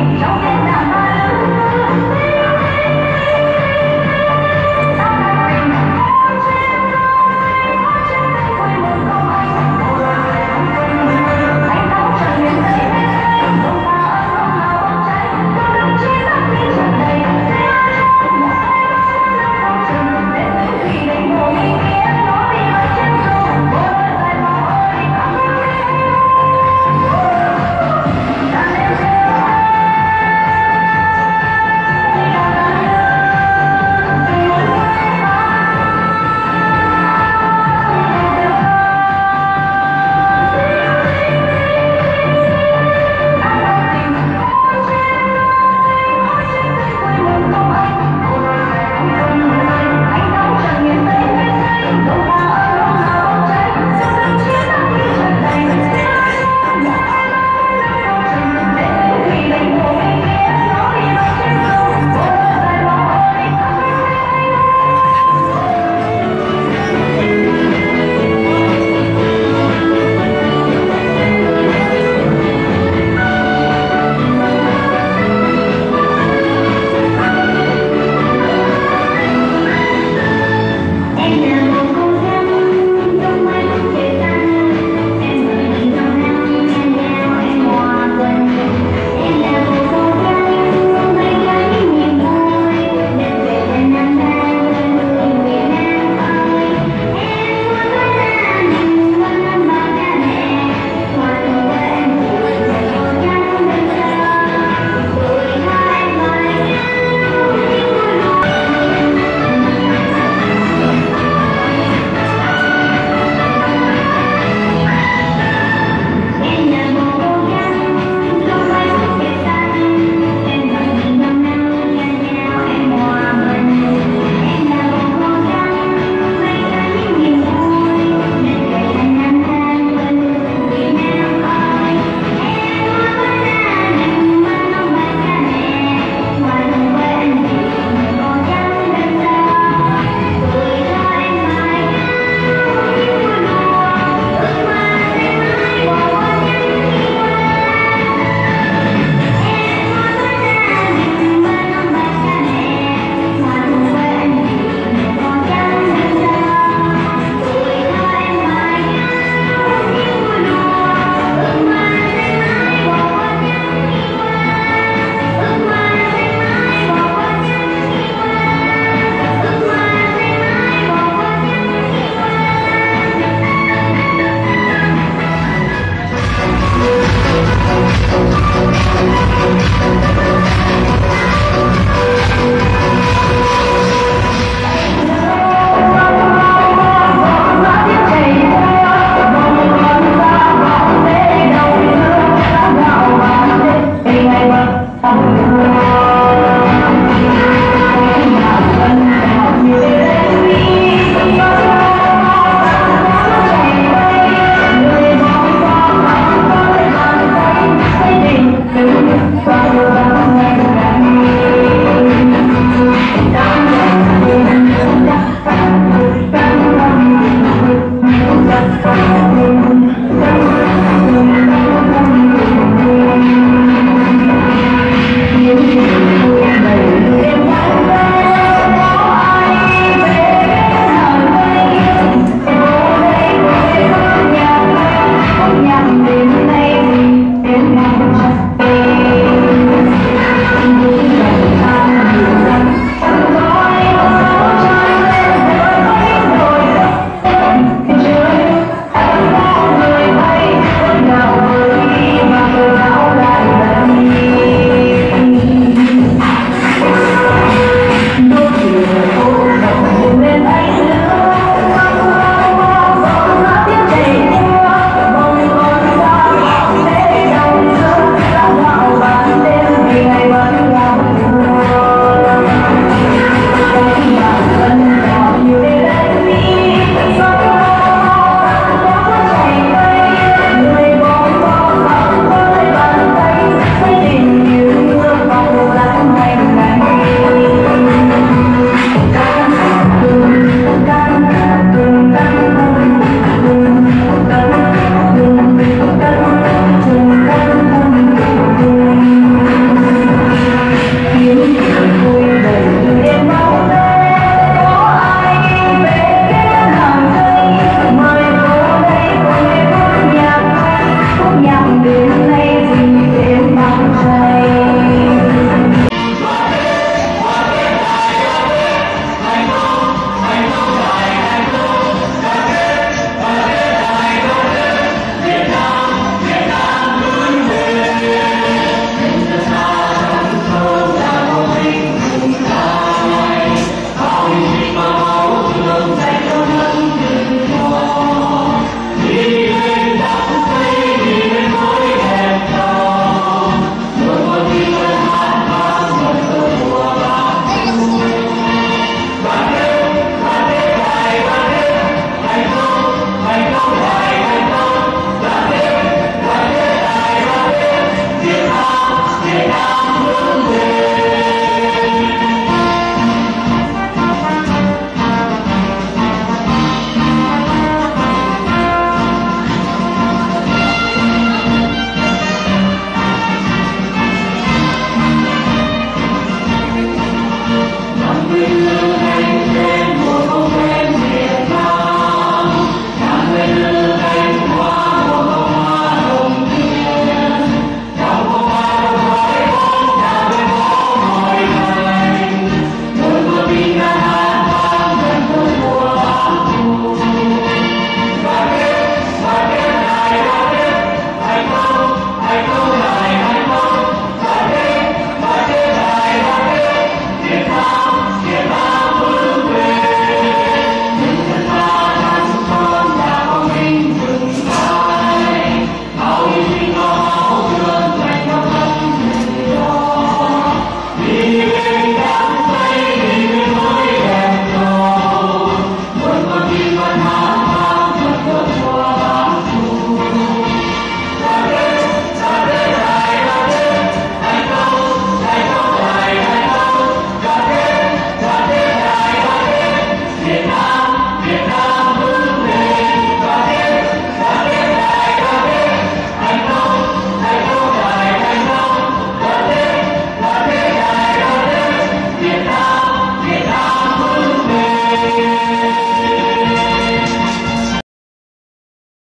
Don't